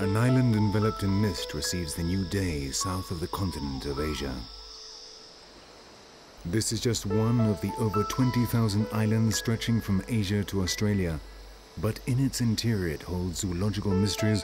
An island enveloped in mist receives the new day south of the continent of Asia. This is just one of the over 20,000 islands stretching from Asia to Australia, but in its interior it holds zoological mysteries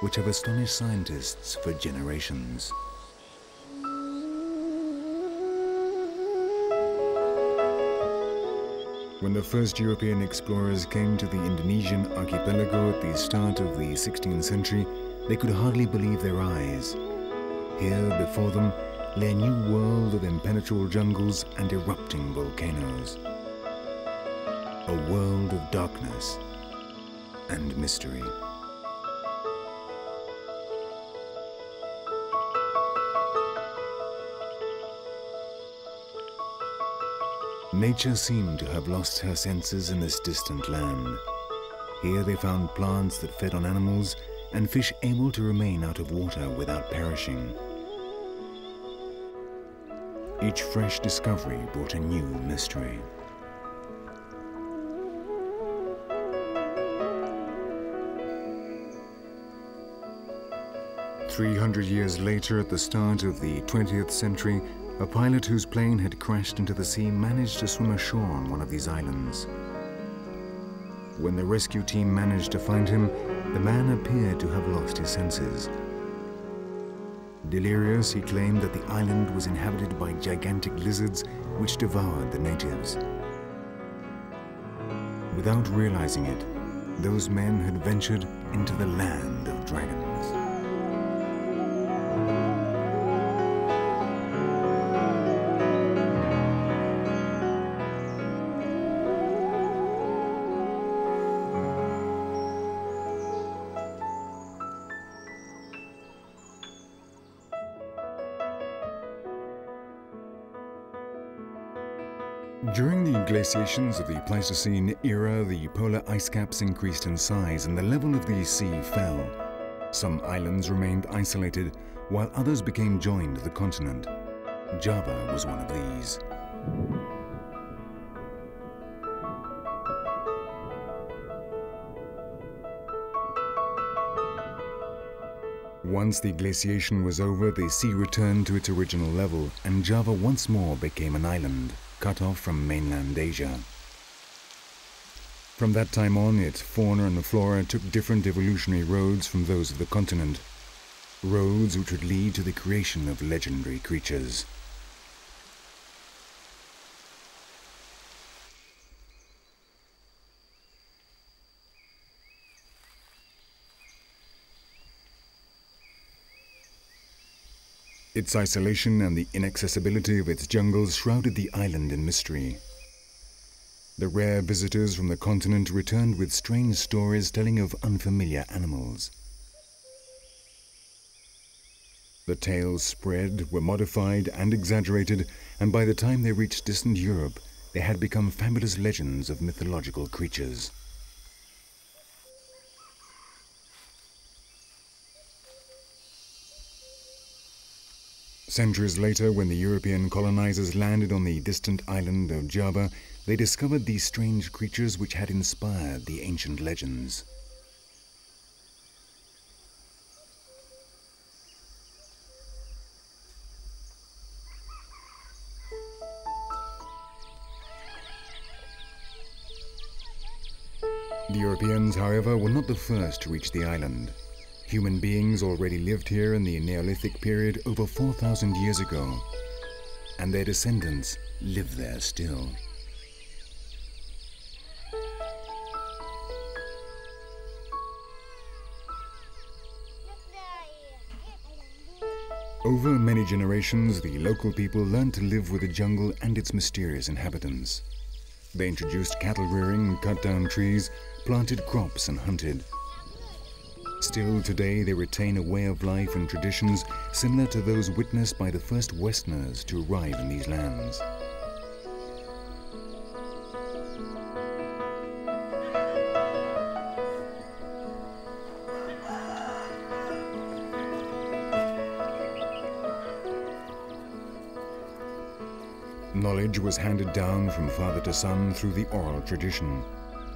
which have astonished scientists for generations. When the first European explorers came to the Indonesian archipelago at the start of the 16th century, they could hardly believe their eyes. Here, before them, lay a new world of impenetrable jungles and erupting volcanoes. A world of darkness and mystery. Nature seemed to have lost her senses in this distant land. Here they found plants that fed on animals and fish able to remain out of water without perishing. Each fresh discovery brought a new mystery. Three hundred years later, at the start of the 20th century, a pilot whose plane had crashed into the sea managed to swim ashore on one of these islands. When the rescue team managed to find him, the man appeared to have lost his senses. Delirious, he claimed that the island was inhabited by gigantic lizards which devoured the natives. Without realizing it, those men had ventured into the land of dragons. During the glaciations of the Pleistocene era, the polar ice caps increased in size and the level of the sea fell. Some islands remained isolated, while others became joined to the continent. Java was one of these. Once the glaciation was over, the sea returned to its original level, and Java once more became an island cut off from mainland Asia. From that time on, its fauna and flora took different evolutionary roads from those of the continent, roads which would lead to the creation of legendary creatures. Its isolation and the inaccessibility of its jungles shrouded the island in mystery. The rare visitors from the continent returned with strange stories telling of unfamiliar animals. The tales spread, were modified and exaggerated, and by the time they reached distant Europe, they had become fabulous legends of mythological creatures. Centuries later, when the European colonizers landed on the distant island of Java, they discovered these strange creatures which had inspired the ancient legends. The Europeans, however, were not the first to reach the island. Human beings already lived here in the Neolithic period over 4,000 years ago, and their descendants live there still. Over many generations, the local people learned to live with the jungle and its mysterious inhabitants. They introduced cattle rearing, cut down trees, planted crops and hunted. Still today they retain a way of life and traditions similar to those witnessed by the first Westerners to arrive in these lands. Knowledge was handed down from father to son through the oral tradition.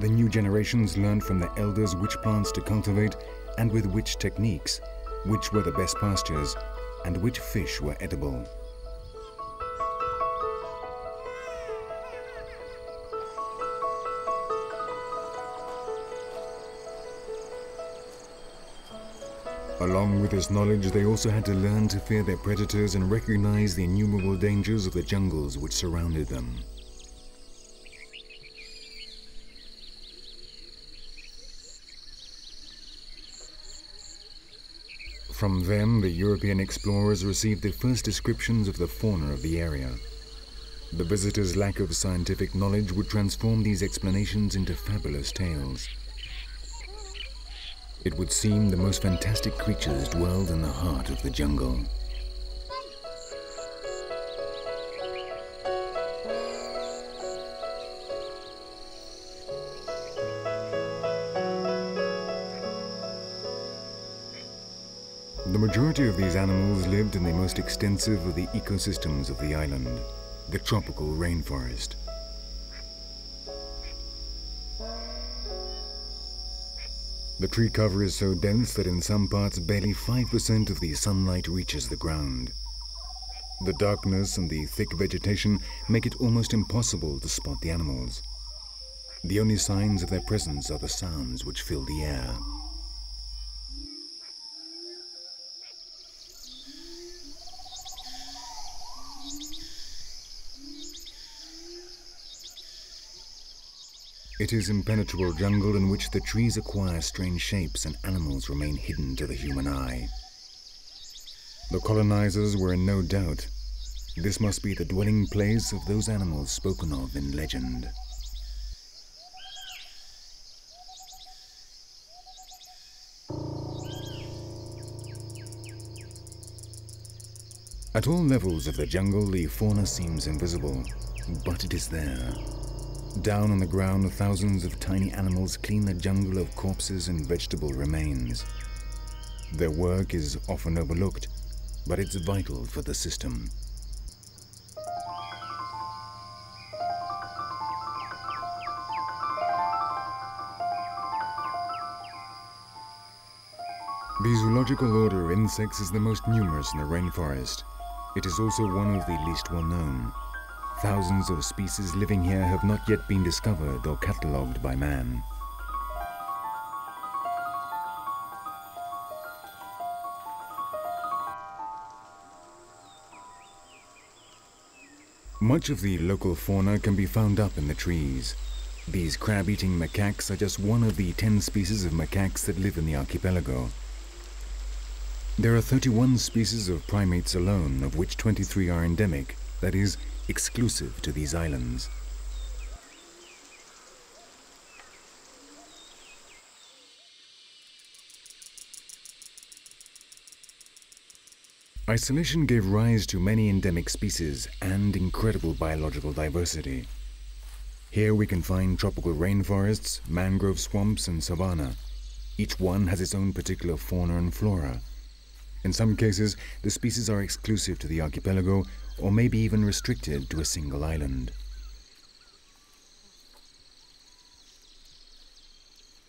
The new generations learned from their elders which plants to cultivate and with which techniques, which were the best pastures, and which fish were edible. Along with this knowledge, they also had to learn to fear their predators and recognize the innumerable dangers of the jungles which surrounded them. From them, the European explorers received the first descriptions of the fauna of the area. The visitors' lack of scientific knowledge would transform these explanations into fabulous tales. It would seem the most fantastic creatures dwelled in the heart of the jungle. The majority of these animals lived in the most extensive of the ecosystems of the island, the tropical rainforest. The tree cover is so dense that in some parts barely 5% of the sunlight reaches the ground. The darkness and the thick vegetation make it almost impossible to spot the animals. The only signs of their presence are the sounds which fill the air. It is impenetrable jungle in which the trees acquire strange shapes and animals remain hidden to the human eye. The colonizers were in no doubt. This must be the dwelling place of those animals spoken of in legend. At all levels of the jungle, the fauna seems invisible, but it is there. Down on the ground, thousands of tiny animals clean the jungle of corpses and vegetable remains. Their work is often overlooked, but it's vital for the system. The zoological order insects is the most numerous in the rainforest. It is also one of the least well known. Thousands of species living here have not yet been discovered or catalogued by man. Much of the local fauna can be found up in the trees. These crab-eating macaques are just one of the 10 species of macaques that live in the archipelago. There are 31 species of primates alone, of which 23 are endemic, that is, exclusive to these islands. Isolation gave rise to many endemic species and incredible biological diversity. Here we can find tropical rainforests, mangrove swamps, and savanna. Each one has its own particular fauna and flora. In some cases, the species are exclusive to the archipelago or maybe even restricted to a single island.